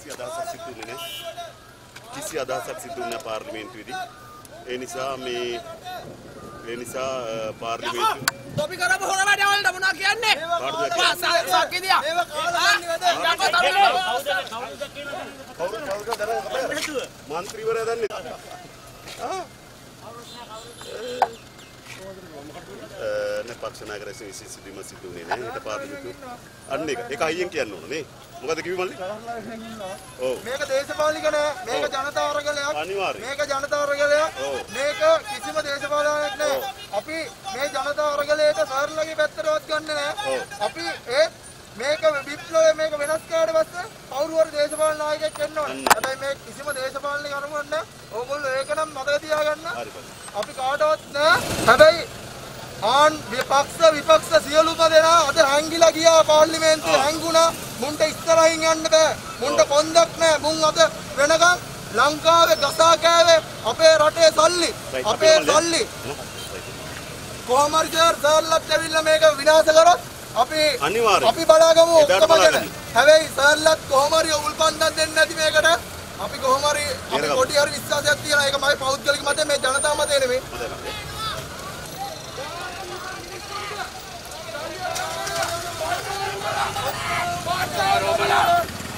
කිසි අදහසක් සිද්ධ වුණේ නැහැ. කිසි අදහසක් සිද්ධ වුණේ නැහැ පාර්ලිමේන්තුවේදී. ඒ නිසා මේ ඒ නිසා පාර්ලිමේන්තුව තොපි කරපු හොර වැඩවලට මොනවා කියන්නේ? කාටද ආ, සා- සක්කිදියා. ආ, යකෝ තමයි. කවුරු කවුරුද දන්නේ? මන්ත්‍රීවරයා දන්නේ? ආ? නේ පක්ෂ නායක රැස් විශේෂ සිදුවීම සිදු වුණේ නැහැ. ඊට පාර්ලිමේන්තුව අන්න ඒක. ඒක අයියෙන් කියන්න ඕන නේ. මොකද කිව්වේ මල්ලි? ඔව්. මේක දේශපාලනික නෑ මේක ජනතා අරගලයක් අනිවාර්යයෙන්. මේක ජනතා අරගලයක්. මේක කිසිම දේශපාලනයක් නෑ අපි මේ ජනතා අරගලයට සාරලගේ පැත්තටවත් ගන්න නෑ. අපි ඒත් මේක විප්ලවය මේක වෙනස් කරාට පස්සේ කවුරු හරි දේශපාලන නායකයෙක් එන්න ඕනේ. හැබැයි මේ කිසිම දේශපාලනික අරමුණක් නෑ. ඕගොල්ලෝ ඒක නම් මතක තියාගන්න. අපි කාටවත් නෑ. හැබැයි ආන් විපක්ෂ විපක්ෂ සියලුම දෙනා අද හැංගිලා ගියා පාර්ලිමේන්තුවේ හැංගුණා. මුන්ට ඉස්සරහින් යන්න බෑ. මුන්ට කොන්දක් නෑ. මුන් අද වෙනකන් ලංකාවේ ගසා කෑවේ අපේ රටේ සල්ලි. අපේ? සල්ලි. කොහොම හරි සර් සර්ලත් ඇවිල්ලා මේක විනාශ කරොත් අපි. අපි බලාගමු ඔක්කොම ගැන. හැබැයි සර්ලත් කොහොම හරි උල්පන්දම් දෙන්නේ නැති මේකට අපි කොහොම හරි අපි. පොඩි හරි විශ්වාසයක් තියෙනවා. ඒක මගේ පෞද්ගලික මතය මේ ජනතා මතය නෙමෙයි.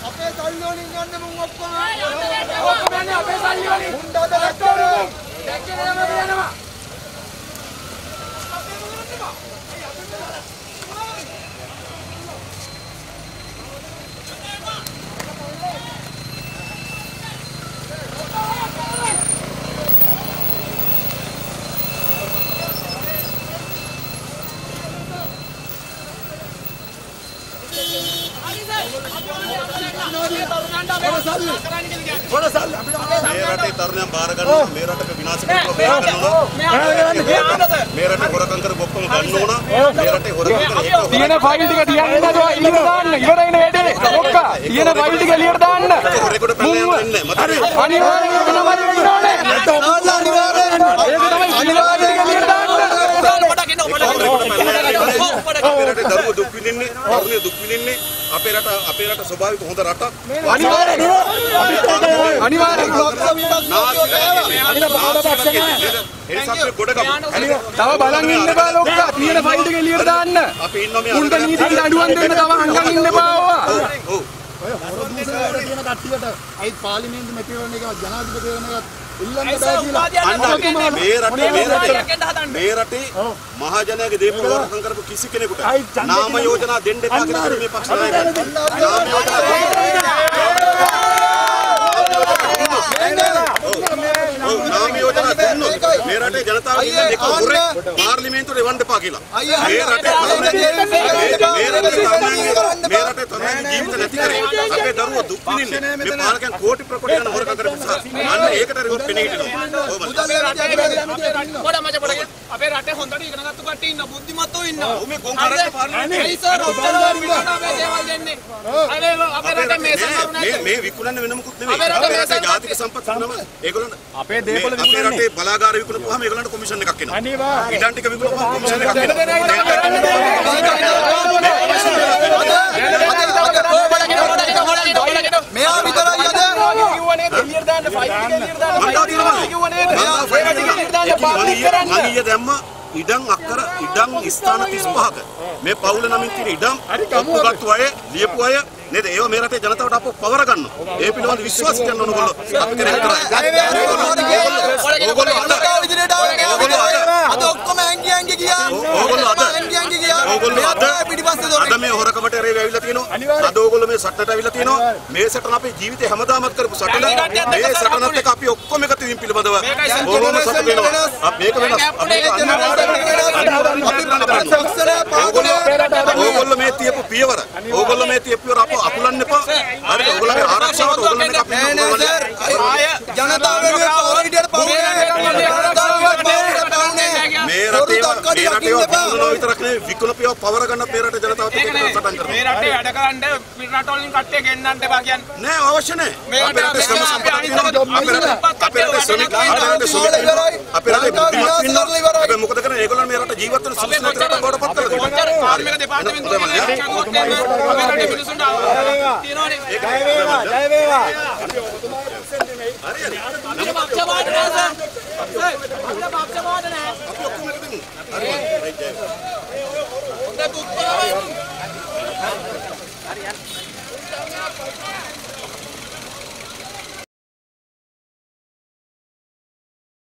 අපේ සල්ලි වලින් ගන්න මුන් ඔක්කොම ඔක්කොම යන්නේ අපේ සල්ලි වලින්. මුන්ට අද ලැක්කවල දැක්කේ නෑ යනවා. මේ රටේ තරුණයන් බාර ගන්නවා මේ රටක විනාශ කරනවා බාර ගන්නවා මේ රටේ හොරකම් කරපු ඔක්කොම ගන්න ඕන මේ රටේ හොරකම් එක තියෙන ෆයිල් ටික තියන්න නේද එළියට දාන්න ඉවරයින වැඩේ ඔක්ක තියෙන ෆයිල් ටික එළියට දාන්න රෙකෝඩ් පැනලා යන්න ඉන්නේ මතකද අනිවාර්යයෙන් ඒක තමයි වෙන්න ඕනේ අනිවාර්යයෙන් ඒක තමයි අනිවාර්යයෙන් එළියට දාන්න අපේ රටේ දරුවෝ දුක් විඳින්නේ තරුණයෝ දුක් විඳින්නේ අපේ රට අපේ රට ස්වභාවික හොඳ රටක්. අනිවාර්යයෙන් අනිවාර්යයෙන් එනිසා ගොඩ ගමු තව බලන් ඉන්න බෑ ලොක්කා තියෙන ෆයිල් ටික එළියට දාන්න. අපි ඉන්නවා මේ උන්ට නීතියට අඩුවන් දෙන්න තව හංගන් ඉන්න බෑ අයි පාර්ලිමේන්තු මැතිවරණ එක ජනාධිපතිවරණ එකත් ඉල්ලන්න බෑ කියලා. මේ රටේ මේ රටේ? මේ රටේ මහජනයාගේ දේපල වරකම් කරපු කිසි කෙනෙකුට නාම යෝජනා දෙන්න එපා කියලා මේ පක්ෂ නායකයන් නාම යෝජනා නාම යෝජනා දුන්නොත් මේ රටේ ජනතාව කියන්නේ එක හොරෙක් පාර්ලිමේන්තුවට එවන්න එපා කියලා. මේ රටේ තරුණයන්ගේ- මේ- මේ රටේ තරුණයන්ගේ තරුණයන්ගේ ජීවිත නැති කරේ අපේ දරුවෝ දුක් විඳින්නේ මේ පාලකයන් කෝටි ප්‍රකෝටි ගණන් හොරකම් කරපු නිසා. අන්න ඒකට රිවොත් පෙනී හිටිනවා. අපේ රටේ හොඳට ඉගෙන ගත්ත කට්ටිය ඉන්න බුද්ධිමත්තුෝ ඉන්නවා. ඔව් මේ කරන්නේ පාර්ලිමේන්තුවේ. ඇයි සර් අපේ දේවල් දෙන්නේ? අපේ අපේ රටේ මේ මේ- සමරු මේ විකුණන්නේ වෙන මොකුත් නෙමෙයි. අපේ රටේ ජාතික සම්පත් විකුණම ඒගොල්ලන් අපේ දේපල මේ අපේ රටේ බලාගාර විකුණපුවාම ඒගොල්ලන්ට කොමිෂන් එකක් එනවා. ඉඩම් ටික විකුණපුවාම කොමිෂන් එකක් එනවා. මෙයා විතරයි අද කිව්වනේ එළියට දාන්න ෆයිල් ටික එළියට දාන්න මං තාම කිව්වනේ මං තාම මං ඊයේ දැම්ම ඉඩම් අක්කර ඉඩම් ස්ථාන 35ක මේ පවුල නමින් තියෙන ඉඩම් ඔප්පු ගත්තු අය ලියපු අය නේද ඒව මේ රටේ ජනතාවට අපව පවර ගන්නවා ඒ පිළිබඳ විශ්වාස කරන්න ඕන ඔයගොල්ලෝ අපි කරේ ආවේ ඕගොල්ලෝ අද අද ඔක්කොම ඇංගි ඇංගි ගියා ඕගොල්ලෝ අද ඇංගි ඇංගි ගියා ඕගොල්ලෝ අද පිටිපස්සේ දොරේ අද මේ හොරකමට රේව ඇවිල්ලා තියෙනවා අද ඕගොල්ලෝ සටනට ඇවිල්ලා තියෙනවා මේ සටන අපේ ජීවිතේ හැමදාමත් කරපු සටන මේ සටනත් එක්ක අපි ඔක්කොම එකතු වීම පිළිබඳව ඕගොල්ලෝ සතුටු වෙනවා අප මේක වෙනස් ඕගොල්ලෝ මේ තියපු පියවර ඕගොල්ලෝ මේ තියපු පියවර අප අකුලන්න එපා හරිද ඕගොල්ලෝගේ ආරක්ෂාවට ඕගොල්ලෝ මේක අපි ජනතාව වෙනුවෙන් පවර හිටියට පවුනේ ජනතාව වෙනුවෙන් පවර හිටියට පවුනේ මේ රටේ මේ රටේ වුණා විතරක් විකුණපියව ජනතාව පවර ගන්න මේ රටේ ජනතාවත් එක්ක. සටන් කරනවා. මේ රටේ වැඩ කරන්න පිටරටවලින් කට්ටිය ගෙන්නන්න එපා කියන්නේ. නෑ අවශ්‍ය නෑ. මේ රටේ ශ්‍රම සම්පත අපි රටේ ශ්‍රමික රටේ ශ්‍රමික අපේ රටේ බුද්ධිමත් ඉන්නවා. අපි මොකද කරන්නේ? ඒගොල්ලෝ මේ රට ජීවත් වෙන සුදුසු නැති රටක් බවට පත් කරලා කොච්චර තියෙනවා. කාර්මික දෙපාර්තමේන්තුවේ එහෙම අපේ රටේ මිනිස්සුන්ට තියෙනවනේ. අපිට පක්ෂපාත නෑ සර්. අපිට පක්ෂපාත නෑ. අපි ඔක්කොම එක දෙමු. හරි. රයිට් ජය. හොඳ දුක්ඛ